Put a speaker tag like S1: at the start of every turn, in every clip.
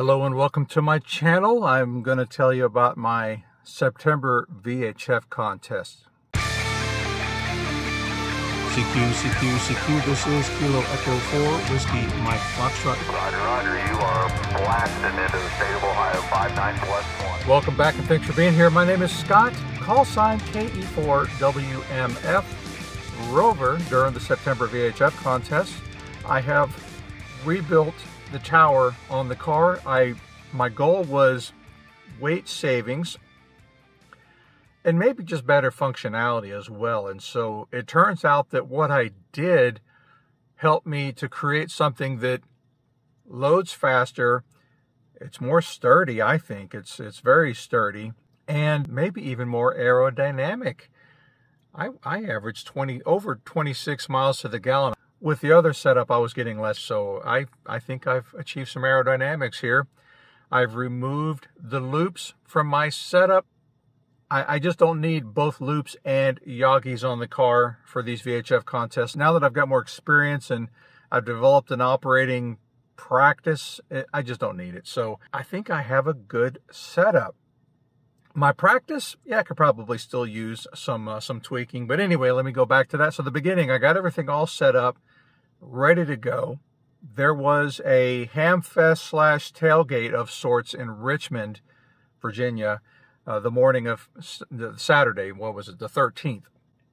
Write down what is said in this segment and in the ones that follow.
S1: Hello and welcome to my channel. I'm going to tell you about my September VHF contest.
S2: CQ, CQ, CQ, this is Kilo Echo 4, Whiskey Mike Foxtrot.
S3: Roger, roger, you are blasting into the state of Ohio, 59 plus 1.
S1: Welcome back and thanks for being here. My name is Scott, call sign KE4WMF Rover during the September VHF contest. I have rebuilt the tower on the car. I my goal was weight savings and maybe just better functionality as well. And so it turns out that what I did helped me to create something that loads faster. It's more sturdy, I think. It's it's very sturdy and maybe even more aerodynamic. I I averaged 20 over 26 miles to the gallon. With the other setup, I was getting less, so I, I think I've achieved some aerodynamics here. I've removed the loops from my setup. I, I just don't need both loops and Yagis on the car for these VHF contests. Now that I've got more experience and I've developed an operating practice, eh, I just don't need it. So I think I have a good setup. My practice, yeah, I could probably still use some uh, some tweaking. But anyway, let me go back to that. So the beginning, I got everything all set up ready to go. There was a hamfest slash tailgate of sorts in Richmond, Virginia, uh, the morning of Saturday. What was it? The 13th.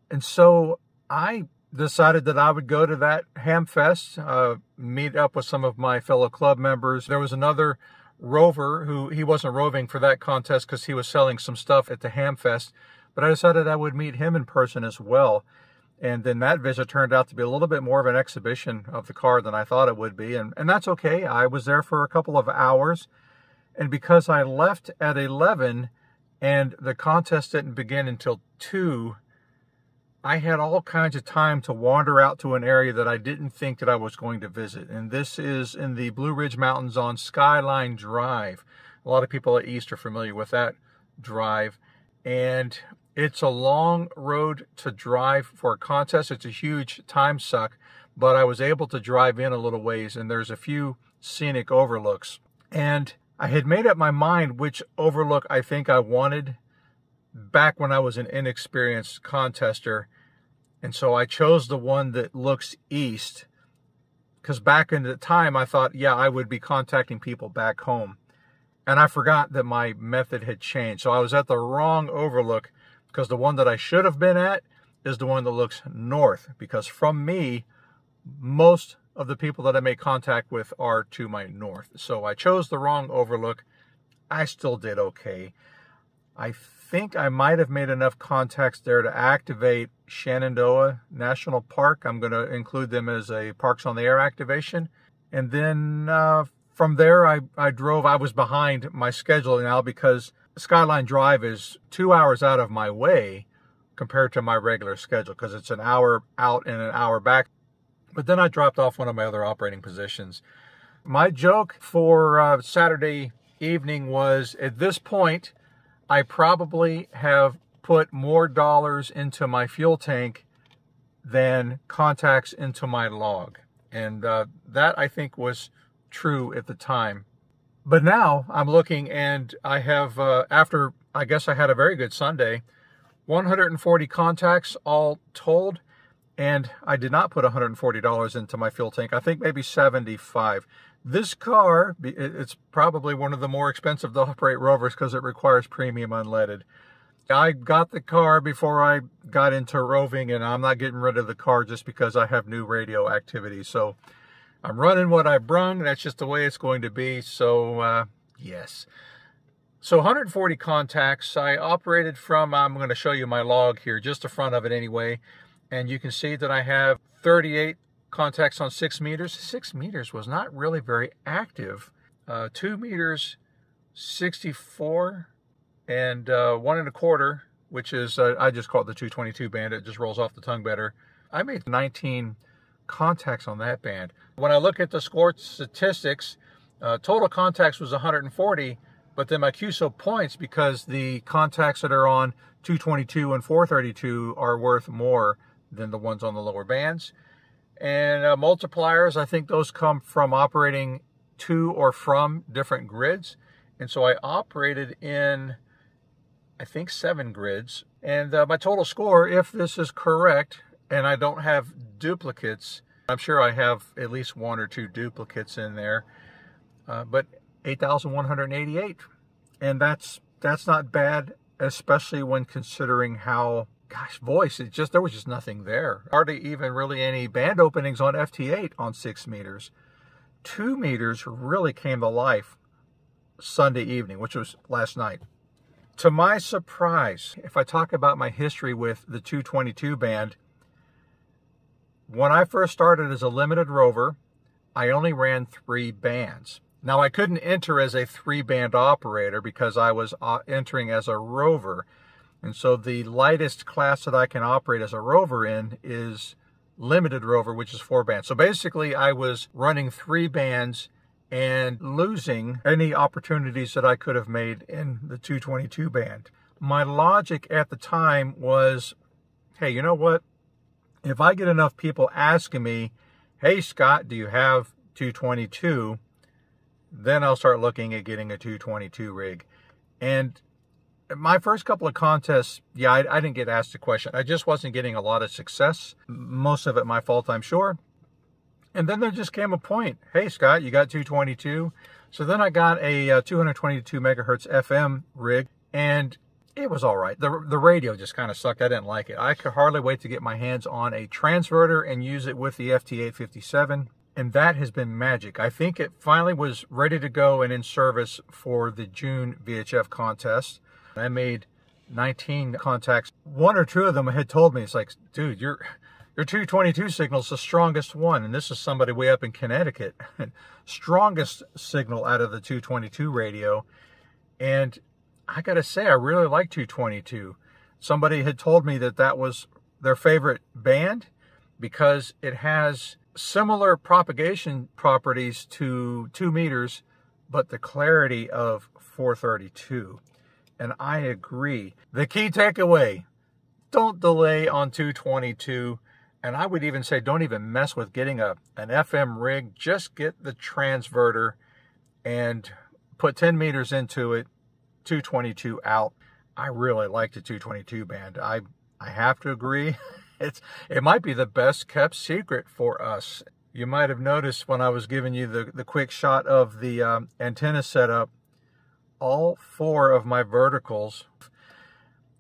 S1: And so I decided that I would go to that hamfest, uh, meet up with some of my fellow club members. There was another rover who he wasn't roving for that contest because he was selling some stuff at the hamfest, but I decided I would meet him in person as well. And then that visit turned out to be a little bit more of an exhibition of the car than I thought it would be. And, and that's okay. I was there for a couple of hours. And because I left at 11 and the contest didn't begin until 2, I had all kinds of time to wander out to an area that I didn't think that I was going to visit. And this is in the Blue Ridge Mountains on Skyline Drive. A lot of people at East are familiar with that drive. And it's a long road to drive for a contest. It's a huge time suck, but I was able to drive in a little ways and there's a few scenic overlooks. And I had made up my mind which overlook I think I wanted back when I was an inexperienced contester. And so I chose the one that looks east because back in the time I thought, yeah, I would be contacting people back home. And I forgot that my method had changed. So I was at the wrong overlook because the one that I should have been at is the one that looks north because from me, most of the people that I make contact with are to my north. So I chose the wrong overlook. I still did okay. I think I might have made enough contacts there to activate Shenandoah National Park. I'm going to include them as a Parks on the Air activation. And then uh, from there, I, I drove. I was behind my schedule now because Skyline Drive is two hours out of my way compared to my regular schedule because it's an hour out and an hour back. But then I dropped off one of my other operating positions. My joke for uh, Saturday evening was at this point, I probably have put more dollars into my fuel tank than contacts into my log. And uh, that I think was true at the time. But now I'm looking and I have, uh, after I guess I had a very good Sunday, 140 contacts all told. And I did not put $140 into my fuel tank. I think maybe 75. This car, it's probably one of the more expensive to operate Rovers because it requires premium unleaded. I got the car before I got into roving and I'm not getting rid of the car just because I have new radio activity. So I'm running what I've brung. That's just the way it's going to be. So, uh, yes. So 140 contacts. I operated from, I'm going to show you my log here, just the front of it anyway. And you can see that I have 38 contacts on six meters. Six meters was not really very active. Uh, two meters, 64, and uh, one and a quarter, which is, uh, I just call it the 222 band. It just rolls off the tongue better. I made 19 contacts on that band. When I look at the score statistics, uh, total contacts was 140, but then my QSO points, because the contacts that are on 222 and 432 are worth more than the ones on the lower bands. And uh, multipliers, I think those come from operating to or from different grids. And so I operated in, I think, seven grids. And uh, my total score, if this is correct, and I don't have duplicates, I'm sure I have at least one or two duplicates in there, uh, but 8,188. And that's that's not bad, especially when considering how gosh, voice, it just there was just nothing there. Hardly even really any band openings on FT8 on six meters. Two meters really came to life Sunday evening, which was last night. To my surprise, if I talk about my history with the 222 band, when I first started as a limited rover, I only ran three bands. Now, I couldn't enter as a three band operator because I was uh, entering as a rover. And so the lightest class that I can operate as a rover in is limited rover, which is four bands. So basically, I was running three bands and losing any opportunities that I could have made in the 222 band. My logic at the time was hey, you know what? If I get enough people asking me, hey, Scott, do you have 222? Then I'll start looking at getting a 222 rig. And my first couple of contests, yeah, I, I, didn't get asked a question. I just wasn't getting a lot of success. Most of it my fault, I'm sure. And then there just came a point. Hey, Scott, you got 222. So then I got a uh, 222 megahertz FM rig, and it was all right. The, the radio just kind of sucked. I didn't like it. I could hardly wait to get my hands on a transverter and use it with the FT857. And that has been magic. I think it finally was ready to go and in service for the June VHF contest. I made 19 contacts. One or two of them had told me, it's like, dude, your your 222 signal is the strongest one. And this is somebody way up in Connecticut. strongest signal out of the 222 radio. And I got to say, I really like 222. Somebody had told me that that was their favorite band because it has similar propagation properties to 2 meters, but the clarity of 432 and I agree. The key takeaway don't delay on 222. And I would even say don't even mess with getting a an FM rig. Just get the transverter and put 10 meters into it, 222 out. I really like the 222 band. I I have to agree. It's it might be the best kept secret for us. You might have noticed when I was giving you the, the quick shot of the um, antenna setup all four of my verticals.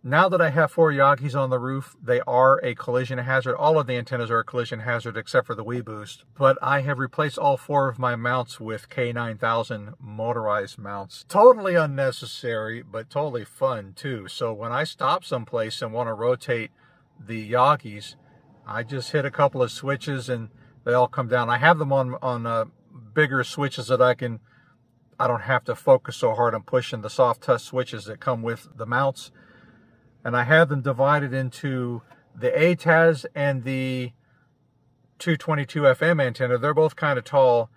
S1: Now that I have four Yagis on the roof, they are a collision hazard. All of the antennas are a collision hazard except for the WeBoost. But I have replaced all four of my mounts with K9000 motorized mounts. Totally unnecessary, but totally fun too. So when I stop someplace and want to rotate the Yagis, I just hit a couple of switches and they all come down. I have them on, on uh, bigger switches that I can I don't have to focus so hard on pushing the soft touch switches that come with the mounts. And I have them divided into the ATAS and the 222 FM antenna. They're both kind of tall.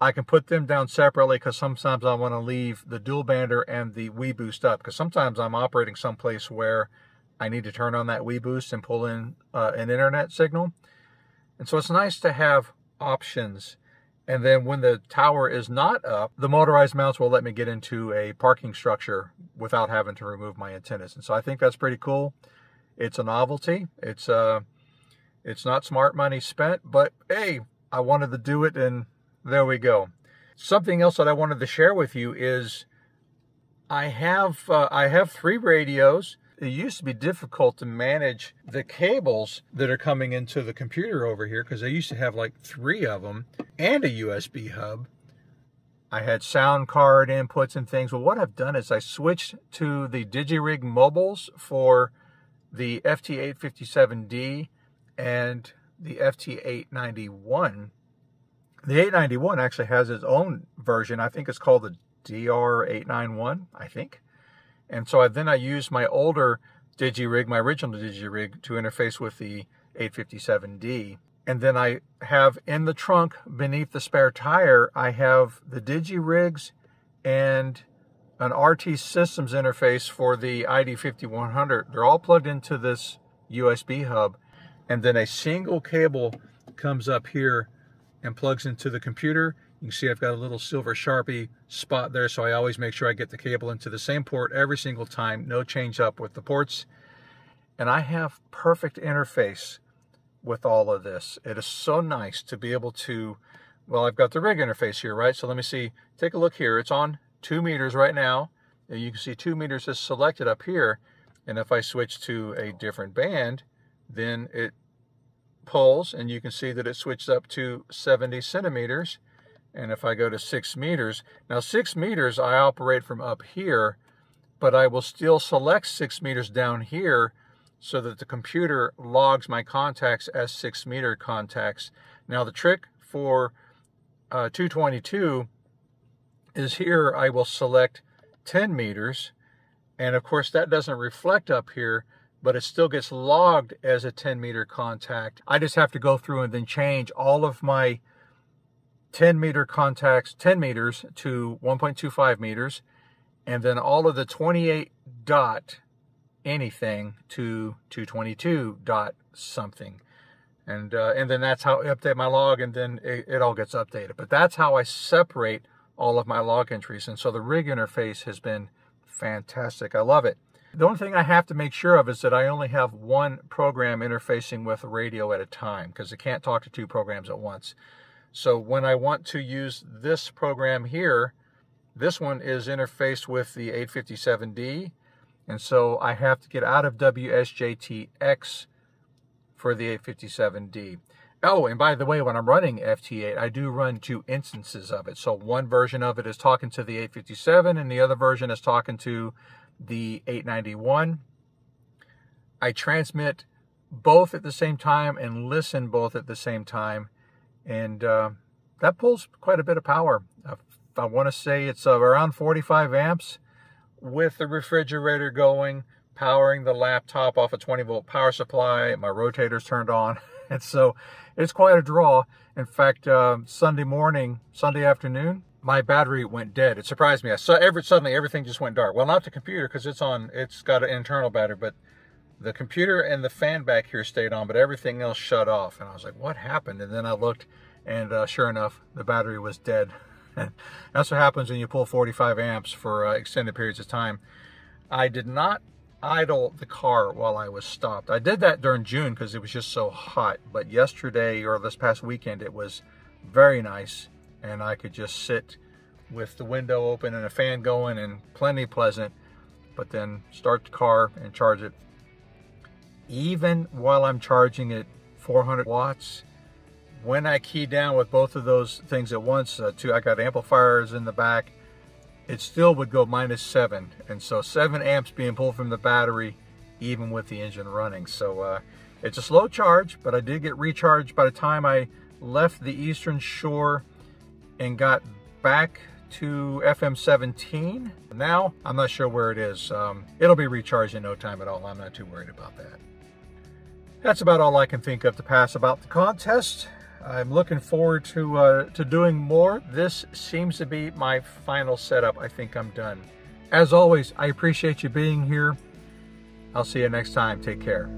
S1: I can put them down separately because sometimes I want to leave the dual bander and the Wii WeBoost up because sometimes I'm operating someplace where I need to turn on that Wii WeBoost and pull in uh, an internet signal. And so it's nice to have options and then when the tower is not up, the motorized mounts will let me get into a parking structure without having to remove my antennas. And so I think that's pretty cool. It's a novelty. It's uh it's not smart money spent, but hey, I wanted to do it and there we go. Something else that I wanted to share with you is I have uh, I have three radios it used to be difficult to manage the cables that are coming into the computer over here because I used to have like three of them and a USB hub. I had sound card inputs and things. Well, what I've done is I switched to the DigiRig mobiles for the FT857D and the FT891. The 891 actually has its own version. I think it's called the DR891, I think. And so I, then I used my older DigiRig, my original DigiRig, to interface with the 857D. And then I have in the trunk beneath the spare tire, I have the DigiRigs and an RT Systems interface for the ID5100. They're all plugged into this USB hub. And then a single cable comes up here and plugs into the computer You can see I've got a little silver Sharpie spot there, so I always make sure I get the cable into the same port every single time, no change up with the ports. And I have perfect interface with all of this. It is so nice to be able to, well, I've got the rig interface here, right? So let me see, take a look here. It's on two meters right now. And you can see two meters is selected up here. And if I switch to a different band, then it pulls and you can see that it switched up to 70 centimeters and if I go to six meters, now six meters I operate from up here, but I will still select six meters down here so that the computer logs my contacts as six meter contacts. Now the trick for uh, 222 is here I will select 10 meters and of course that doesn't reflect up here but it still gets logged as a 10 meter contact. I just have to go through and then change all of my 10 meter contacts, 10 meters to 1.25 meters, and then all of the 28 dot anything to 222 dot something. And, uh, and then that's how I update my log and then it, it all gets updated. But that's how I separate all of my log entries. And so the rig interface has been fantastic. I love it. The only thing I have to make sure of is that I only have one program interfacing with radio at a time because it can't talk to two programs at once. So when I want to use this program here, this one is interfaced with the 857D. And so I have to get out of WSJTX for the 857D. Oh, and by the way, when I'm running FT8, I do run two instances of it. So one version of it is talking to the 857 and the other version is talking to the 891. I transmit both at the same time and listen both at the same time and uh, that pulls quite a bit of power. I want to say it's uh, around 45 amps with the refrigerator going, powering the laptop off a 20 volt power supply. My rotator's turned on. and so it's quite a draw. In fact, uh, Sunday morning, Sunday afternoon, my battery went dead. It surprised me. I saw every suddenly everything just went dark. Well, not the computer because it's on. It's got an internal battery, but the computer and the fan back here stayed on, but everything else shut off. And I was like, what happened? And then I looked, and uh, sure enough, the battery was dead. That's what happens when you pull 45 amps for uh, extended periods of time. I did not idle the car while I was stopped. I did that during June because it was just so hot. But yesterday or this past weekend, it was very nice. And I could just sit with the window open and a fan going and plenty pleasant. But then start the car and charge it even while I'm charging it 400 watts, when I key down with both of those things at once, uh, two, I got amplifiers in the back, it still would go minus seven. And so seven amps being pulled from the battery, even with the engine running. So uh, it's a slow charge, but I did get recharged by the time I left the Eastern Shore and got back to FM 17. Now, I'm not sure where it is. Um, it'll be recharged in no time at all. I'm not too worried about that. That's about all I can think of to pass about the contest. I'm looking forward to, uh, to doing more. This seems to be my final setup. I think I'm done. As always, I appreciate you being here. I'll see you next time. Take care.